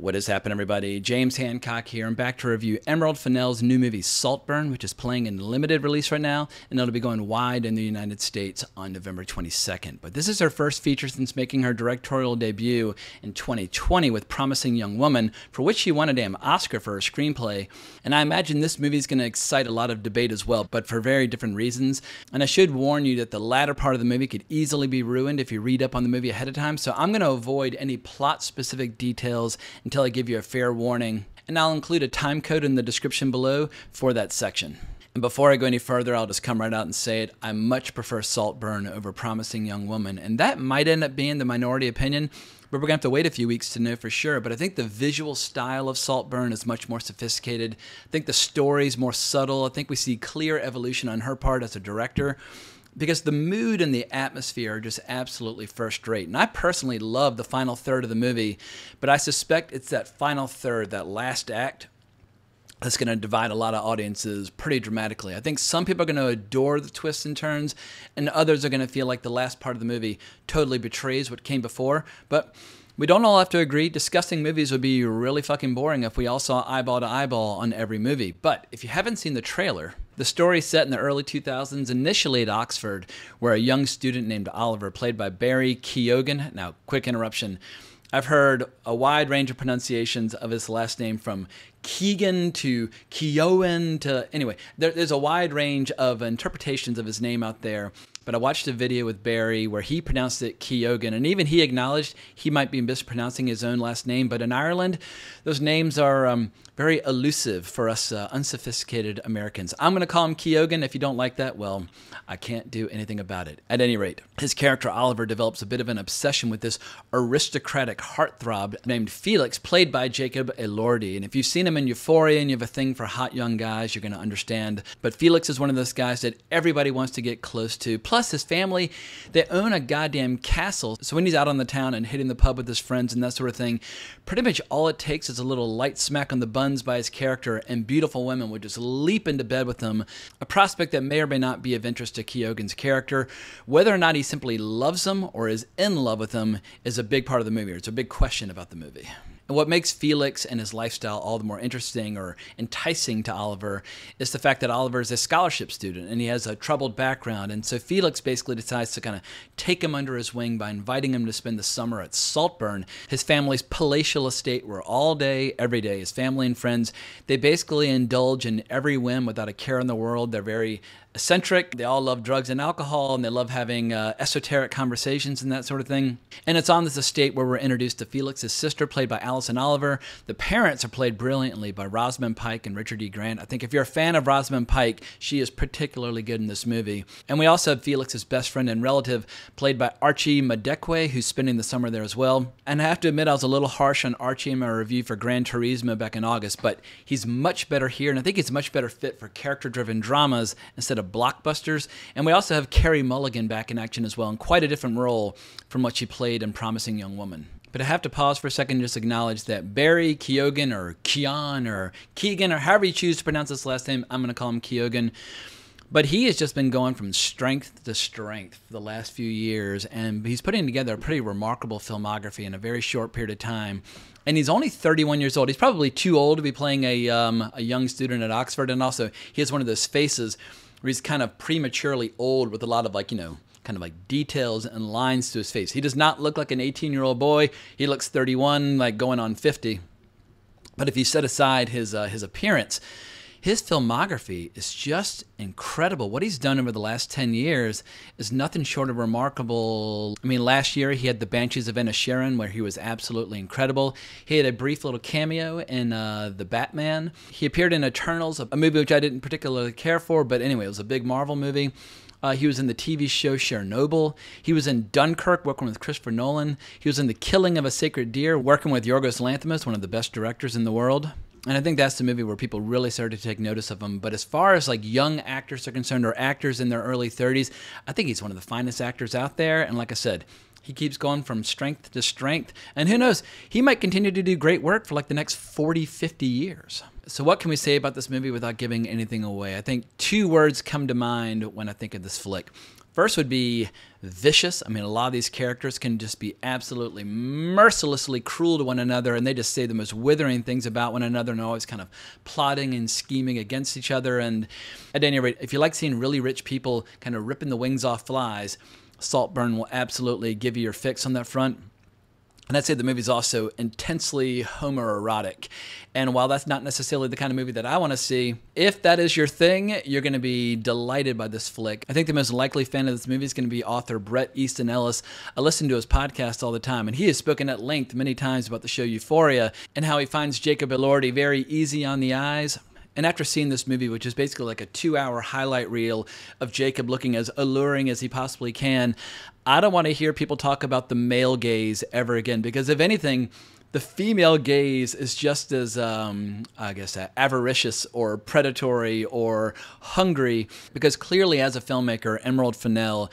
What has happened, everybody? James Hancock here. I'm back to review Emerald Fennell's new movie Saltburn, which is playing in limited release right now, and it'll be going wide in the United States on November 22nd. But this is her first feature since making her directorial debut in 2020 with Promising Young Woman, for which she won a damn Oscar for her screenplay. And I imagine this movie is going to excite a lot of debate as well, but for very different reasons. And I should warn you that the latter part of the movie could easily be ruined if you read up on the movie ahead of time, so I'm going to avoid any plot specific details until I give you a fair warning, and I'll include a time code in the description below for that section. And before I go any further, I'll just come right out and say it. I much prefer Saltburn over Promising Young Woman, and that might end up being the minority opinion, but we're to have to wait a few weeks to know for sure. But I think the visual style of Saltburn is much more sophisticated. I think the story is more subtle. I think we see clear evolution on her part as a director because the mood and the atmosphere are just absolutely first rate. And I personally love the final third of the movie, but I suspect it's that final third, that last act, that's going to divide a lot of audiences pretty dramatically. I think some people are going to adore the twists and turns, and others are going to feel like the last part of the movie totally betrays what came before. But we don't all have to agree. Discussing movies would be really fucking boring if we all saw eyeball to eyeball on every movie. But if you haven't seen the trailer, the story set in the early 2000s, initially at Oxford, where a young student named Oliver, played by Barry Keoghan, now quick interruption, I've heard a wide range of pronunciations of his last name from Keegan to Keowen to anyway, there, there's a wide range of interpretations of his name out there. But I watched a video with Barry where he pronounced it Keoghan, and even he acknowledged he might be mispronouncing his own last name. But in Ireland, those names are um, very elusive for us uh, unsophisticated Americans. I'm going to call him Keoghan. If you don't like that, well, I can't do anything about it. At any rate, his character Oliver develops a bit of an obsession with this aristocratic heartthrob named Felix, played by Jacob Elordi. And if you've seen him in Euphoria and you have a thing for hot young guys, you're going to understand. But Felix is one of those guys that everybody wants to get close to. Plus, his family, they own a goddamn castle. So when he's out on the town and hitting the pub with his friends and that sort of thing, pretty much all it takes is a little light smack on the buns by his character, and beautiful women would just leap into bed with him. A prospect that may or may not be of interest to Keoghan's character. Whether or not he simply loves them or is in love with them is a big part of the movie. It's a big question about the movie. And what makes Felix and his lifestyle all the more interesting or enticing to Oliver is the fact that Oliver is a scholarship student and he has a troubled background. And so Felix basically decides to kind of take him under his wing by inviting him to spend the summer at Saltburn, his family's palatial estate, where all day, every day, his family and friends, they basically indulge in every whim without a care in the world. They're very eccentric. They all love drugs and alcohol, and they love having uh, esoteric conversations and that sort of thing. And it's on this estate where we're introduced to Felix's sister, played by Alison Oliver. The parents are played brilliantly by Rosamund Pike and Richard E. Grant. I think if you're a fan of Rosamund Pike, she is particularly good in this movie. And we also have Felix's best friend and relative, played by Archie Madekwe, who's spending the summer there as well. And I have to admit, I was a little harsh on Archie in my review for Gran Turismo back in August, but he's much better here, and I think he's much better fit for character-driven dramas instead of of blockbusters. And we also have Carey Mulligan back in action as well, in quite a different role from what she played in Promising Young Woman. But I have to pause for a second and just acknowledge that Barry Keoghan or Keon or Keegan or however you choose to pronounce this last name, I'm going to call him Keoghan. But he has just been going from strength to strength the last few years, and he's putting together a pretty remarkable filmography in a very short period of time. And he's only 31 years old. He's probably too old to be playing a, um, a young student at Oxford, and also he has one of those faces where he's kind of prematurely old with a lot of like, you know, kind of like details and lines to his face. He does not look like an 18 year old boy. He looks 31, like going on 50. But if you set aside his uh, his appearance, his filmography is just incredible. What he's done over the last 10 years is nothing short of remarkable. I mean, last year he had The Banshees of Inisherin, where he was absolutely incredible. He had a brief little cameo in uh, The Batman. He appeared in Eternals, a movie which I didn't particularly care for, but anyway, it was a big Marvel movie. Uh, he was in the TV show Chernobyl. He was in Dunkirk, working with Christopher Nolan. He was in The Killing of a Sacred Deer, working with Yorgos Lanthimos, one of the best directors in the world and I think that's the movie where people really started to take notice of him. But as far as like young actors are concerned, or actors in their early 30s, I think he's one of the finest actors out there. And like I said, he keeps going from strength to strength. And who knows, he might continue to do great work for like the next 40, 50 years. So, what can we say about this movie without giving anything away? I think two words come to mind when I think of this flick First would be vicious. I mean, a lot of these characters can just be absolutely mercilessly cruel to one another, and they just say the most withering things about one another and always kind of plotting and scheming against each other. And at any rate, if you like seeing really rich people kind of ripping the wings off flies, Saltburn will absolutely give you your fix on that front. And I'd say the movie's also intensely homoerotic. And while that's not necessarily the kind of movie that I want to see, if that is your thing, you're going to be delighted by this flick. I think the most likely fan of this movie is going to be author Bret Easton Ellis. I listen to his podcast all the time, and he has spoken at length many times about the show Euphoria and how he finds Jacob Elordi very easy on the eyes, and after seeing this movie, which is basically like a two hour highlight reel of Jacob looking as alluring as he possibly can, I don't want to hear people talk about the male gaze ever again because, if anything, the female gaze is just as, um, I guess, uh, avaricious or predatory or hungry because clearly, as a filmmaker, Emerald Fennell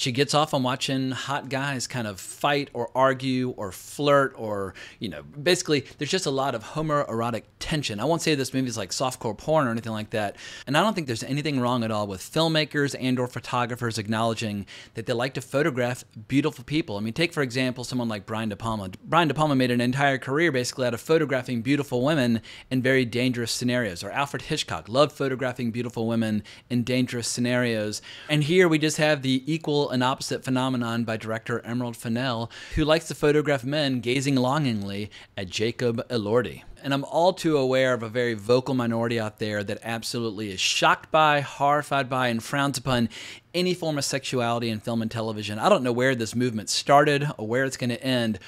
she gets off on watching hot guys kind of fight or argue or flirt or, you know, basically there's just a lot of homoerotic tension. I won't say this movie is like softcore porn or anything like that. And I don't think there's anything wrong at all with filmmakers and or photographers acknowledging that they like to photograph beautiful people. I mean, take for example someone like Brian De Palma. Brian De Palma made an entire career basically out of photographing beautiful women in very dangerous scenarios. Or Alfred Hitchcock loved photographing beautiful women in dangerous scenarios. And here we just have the equal an opposite phenomenon by director Emerald Fennell, who likes to photograph men gazing longingly at Jacob Elordi. And I'm all too aware of a very vocal minority out there that absolutely is shocked by, horrified by, and frowns upon any form of sexuality in film and television. I don't know where this movement started or where it's going to end,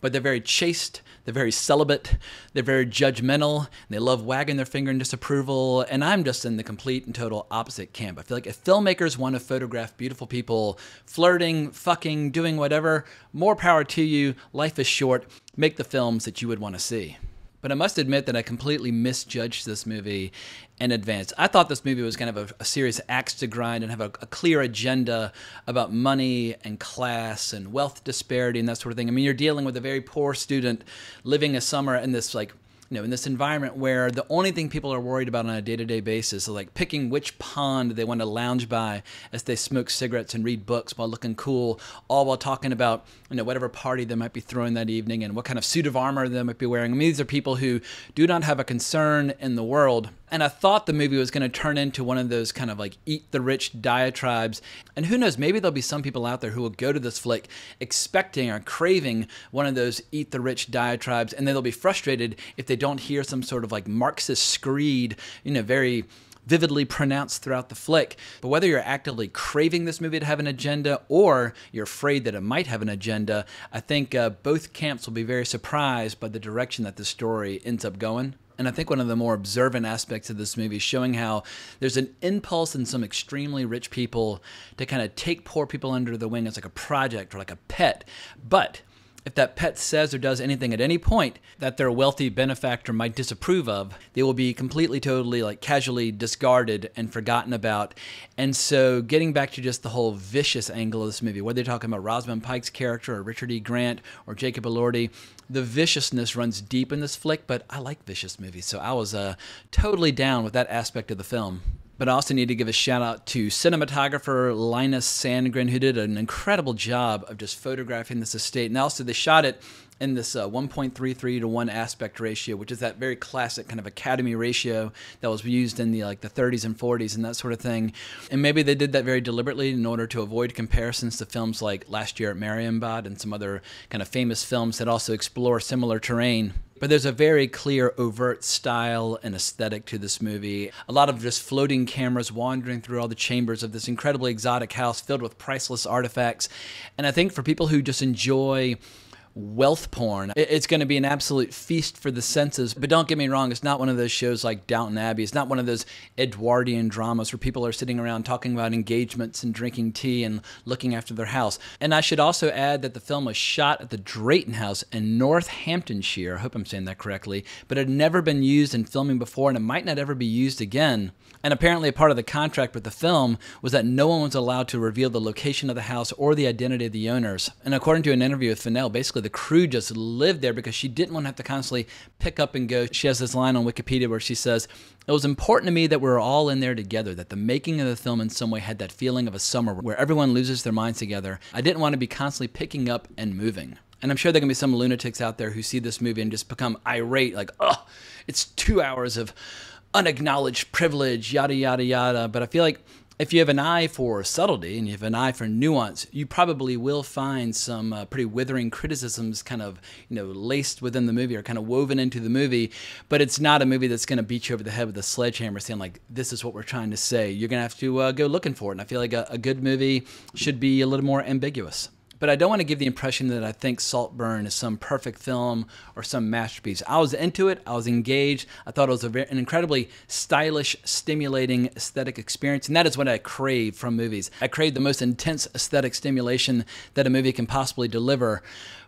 but they're very chaste, they're very celibate, they're very judgmental, they love wagging their finger in disapproval, and I'm just in the complete and total opposite camp. I feel like if filmmakers want to photograph beautiful people flirting, fucking, doing whatever, more power to you. Life is short. Make the films that you would want to see. But I must admit that I completely misjudged this movie in advance. I thought this movie was kind of a, a serious axe to grind and have a, a, clear agenda about money and class and wealth disparity and that sort of thing. I mean, you're dealing with a very poor student living a summer in this like you know, in this environment where the only thing people are worried about on a day-to-day basis is like picking which pond they want to lounge by as they smoke cigarettes and read books while looking cool, all while talking about you know whatever party they might be throwing that evening and what kind of suit of armor they might be wearing. I mean, these are people who do not have a concern in the world and I thought the movie was going to turn into one of those kind of like eat the rich diatribes. And who knows, maybe there'll be some people out there who will go to this flick expecting or craving one of those eat the rich diatribes, and then they'll be frustrated if they don't hear some sort of like Marxist screed, you know, very vividly pronounced throughout the flick. But whether you're actively craving this movie to have an agenda or you're afraid that it might have an agenda, I think uh, both camps will be very surprised by the direction that the story ends up going. And I think one of the more observant aspects of this movie is showing how there's an impulse in some extremely rich people to kind of take poor people under the wing as like a project or like a pet. But if that pet says or does anything at any point that their wealthy benefactor might disapprove of, they will be completely, totally, like casually discarded and forgotten about. And so, getting back to just the whole vicious angle of this movie, whether you're talking about Rosamund Pike's character or Richard E. Grant or Jacob Elordi, the viciousness runs deep in this flick, but I like vicious movies, so I was uh, totally down with that aspect of the film. But I also need to give a shout out to cinematographer Linus Sandgren, who did an incredible job of just photographing this estate. And also, they shot it in this uh, 1.33 to 1 aspect ratio, which is that very classic kind of academy ratio that was used in the like the 30s and 40s and that sort of thing. And maybe they did that very deliberately in order to avoid comparisons to films like Last Year at Marienbad and some other kind of famous films that also explore similar terrain. But there's a very clear, overt style and aesthetic to this movie. A lot of just floating cameras wandering through all the chambers of this incredibly exotic house filled with priceless artifacts. And I think for people who just enjoy wealth porn. It's going to be an absolute feast for the senses. But don't get me wrong, it's not one of those shows like Downton Abbey. It's not one of those Edwardian dramas where people are sitting around talking about engagements and drinking tea and looking after their house. And I should also add that the film was shot at the Drayton House in Northamptonshire. I hope I'm saying that correctly. But it had never been used in filming before and it might not ever be used again. And apparently, a part of the contract with the film was that no one was allowed to reveal the location of the house or the identity of the owners. And according to an interview with Fennell, basically basically the crew just lived there because she didn't want to have to constantly pick up and go. She has this line on Wikipedia where she says, It was important to me that we were all in there together, that the making of the film in some way had that feeling of a summer where everyone loses their minds together. I didn't want to be constantly picking up and moving. And I'm sure there can be some lunatics out there who see this movie and just become irate, like, oh, it's two hours of unacknowledged privilege, yada, yada, yada. But I feel like if you have an eye for subtlety and you have an eye for nuance, you probably will find some uh, pretty withering criticisms kind of, you know, laced within the movie or kind of woven into the movie. But it's not a movie that's going to beat you over the head with a sledgehammer saying, like, this is what we're trying to say. You're going to have to uh, go looking for it. And I feel like a, a good movie should be a little more ambiguous but I don't want to give the impression that I think Saltburn is some perfect film or some masterpiece. I was into it, I was engaged, I thought it was very, an incredibly stylish, stimulating aesthetic experience, and that is what I crave from movies. I crave the most intense aesthetic stimulation that a movie can possibly deliver.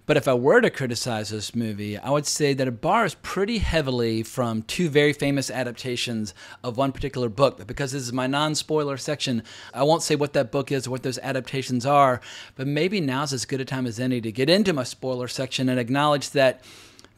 But if I were to criticize this movie, I would say that it borrows pretty heavily from two very famous adaptations of one particular book. But because this is my non spoiler section, I won't say what that book is or what those adaptations are. But maybe now's as good a time as any to get into my spoiler section and acknowledge that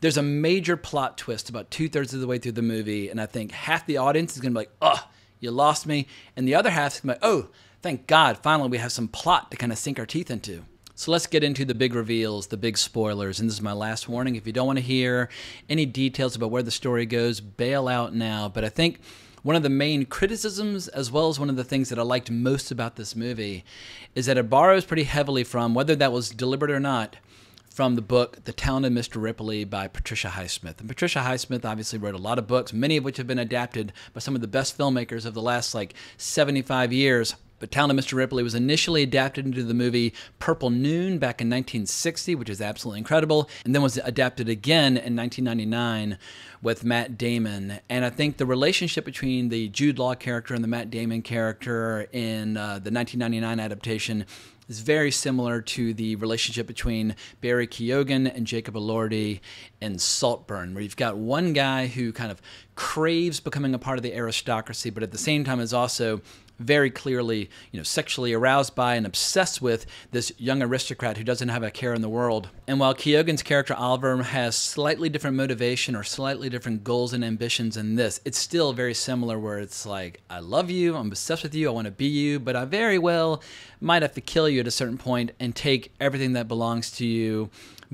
there's a major plot twist about two thirds of the way through the movie. And I think half the audience is going to be like, oh, you lost me. And the other half is going to be like, oh, thank God, finally we have some plot to kind of sink our teeth into. So let's get into the big reveals, the big spoilers. And this is my last warning. If you don't want to hear any details about where the story goes, bail out now. But I think one of the main criticisms, as well as one of the things that I liked most about this movie, is that it borrows pretty heavily from, whether that was deliberate or not, from the book The Talented Mr. Ripley by Patricia Highsmith. And Patricia Highsmith obviously wrote a lot of books, many of which have been adapted by some of the best filmmakers of the last like 75 years. But of Mr. Ripley was initially adapted into the movie Purple Noon back in 1960, which is absolutely incredible, and then was adapted again in 1999 with Matt Damon. And I think the relationship between the Jude Law character and the Matt Damon character in uh, the 1999 adaptation is very similar to the relationship between Barry Keoghan and Jacob Elordi in Saltburn, where you've got one guy who kind of craves becoming a part of the aristocracy, but at the same time is also very clearly, you know, sexually aroused by and obsessed with this young aristocrat who doesn't have a care in the world. And while Keoghan's character Oliver has slightly different motivation or slightly different goals and ambitions in this, it's still very similar where it's like, I love you, I'm obsessed with you, I want to be you, but I very well might have to kill you at a certain point and take everything that belongs to you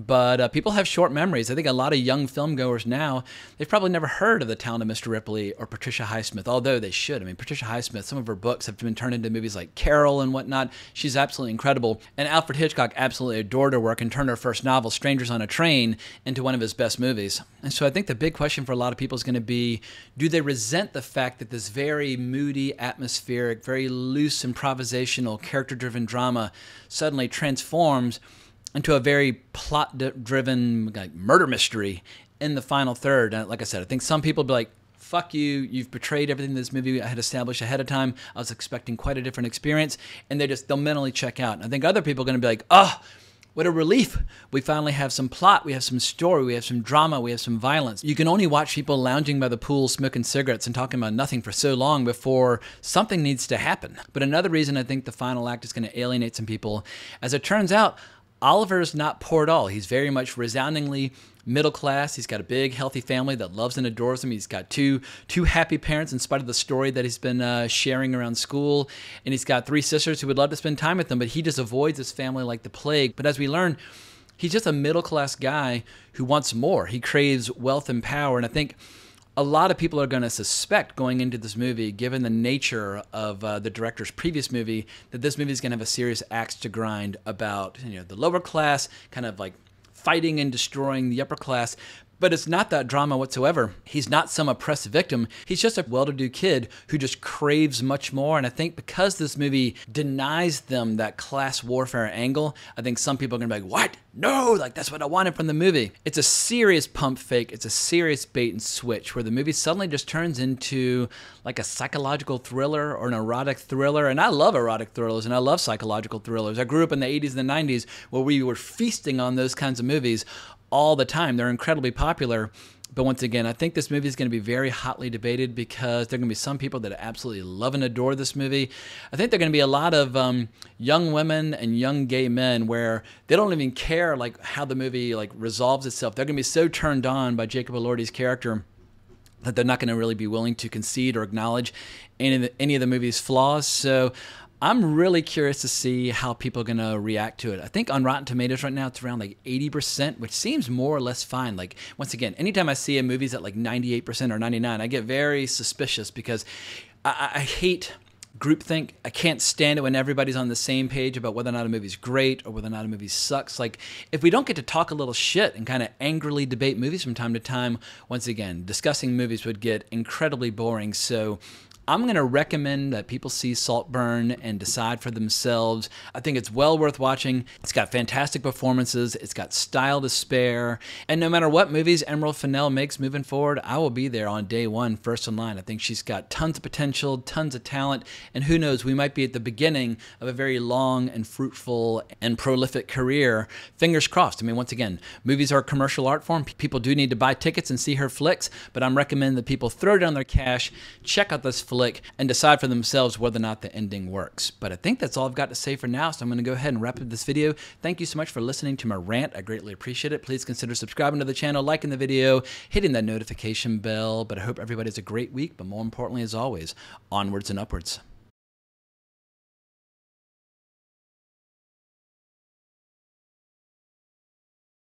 but uh, people have short memories. I think a lot of young filmgoers now, they've probably never heard of the Talented Mr. Ripley or Patricia Highsmith, although they should. I mean, Patricia Highsmith, some of her books have been turned into movies like Carol and whatnot. She's absolutely incredible. And Alfred Hitchcock absolutely adored her work and turned her first novel, Strangers on a Train, into one of his best movies. And so I think the big question for a lot of people is going to be do they resent the fact that this very moody, atmospheric, very loose, improvisational, character driven drama suddenly transforms? Into a very plot driven like murder mystery in the final third. And like I said, I think some people be like, fuck you, you've betrayed everything this movie I had established ahead of time. I was expecting quite a different experience. And they just, they'll mentally check out. And I think other people are going to be like, oh, what a relief. We finally have some plot, we have some story, we have some drama, we have some violence. You can only watch people lounging by the pool smoking cigarettes and talking about nothing for so long before something needs to happen. But another reason I think the final act is going to alienate some people, as it turns out, Oliver is not poor at all. He's very much resoundingly middle class. He's got a big, healthy family that loves and adores him. He's got two two happy parents, in spite of the story that he's been uh, sharing around school. And he's got three sisters who would love to spend time with him, but he just avoids his family like the plague. But as we learn, he's just a middle class guy who wants more. He craves wealth and power, and I think a lot of people are going to suspect going into this movie, given the nature of uh, the director's previous movie, that this movie is going to have a serious axe to grind about you know the lower class, kind of like fighting and destroying the upper class. But it's not that drama whatsoever. He's not some oppressed victim. He's just a well to do kid who just craves much more. And I think because this movie denies them that class warfare angle, I think some people are going to be like, what? No, like that's what I wanted from the movie. It's a serious pump fake. It's a serious bait and switch where the movie suddenly just turns into like a psychological thriller or an erotic thriller. And I love erotic thrillers and I love psychological thrillers. I grew up in the 80s and the 90s where we were feasting on those kinds of movies all the time. They're incredibly popular. But once again, I think this movie is going to be very hotly debated because there are going to be some people that absolutely love and adore this movie. I think there are going to be a lot of um, young women and young gay men where they don't even care like how the movie like resolves itself. They're going to be so turned on by Jacob Elordi's character that they're not going to really be willing to concede or acknowledge any of the, any of the movie's flaws. So I'm really curious to see how people are going to react to it. I think on Rotten Tomatoes right now it's around like 80%, which seems more or less fine. Like once again, anytime I see a movie's at like 98% or 99, I get very suspicious because I, I hate groupthink. I can't stand it when everybody's on the same page about whether or not a movie's great or whether or not a movie sucks. Like, if we don't get to talk a little shit and kind of angrily debate movies from time to time, once again, discussing movies would get incredibly boring. So, I'm going to recommend that people see Saltburn and decide for themselves. I think it's well worth watching. It's got fantastic performances, it's got style to spare, and no matter what movies Emerald Fennell makes moving forward, I will be there on day one, first in line. I think she's got tons of potential, tons of talent, and who knows, we might be at the beginning of a very long and fruitful and prolific career. Fingers crossed. I mean, once again, movies are a commercial art form. People do need to buy tickets and see her flicks, but I'm recommending that people throw down their cash, check out this flick and decide for themselves whether or not the ending works. But I think that's all I've got to say for now, so I'm going to go ahead and wrap up this video. Thank you so much for listening to my rant. I greatly appreciate it. Please consider subscribing to the channel, liking the video, hitting that notification bell. But I hope everybody has a great week, but more importantly, as always, onwards and upwards.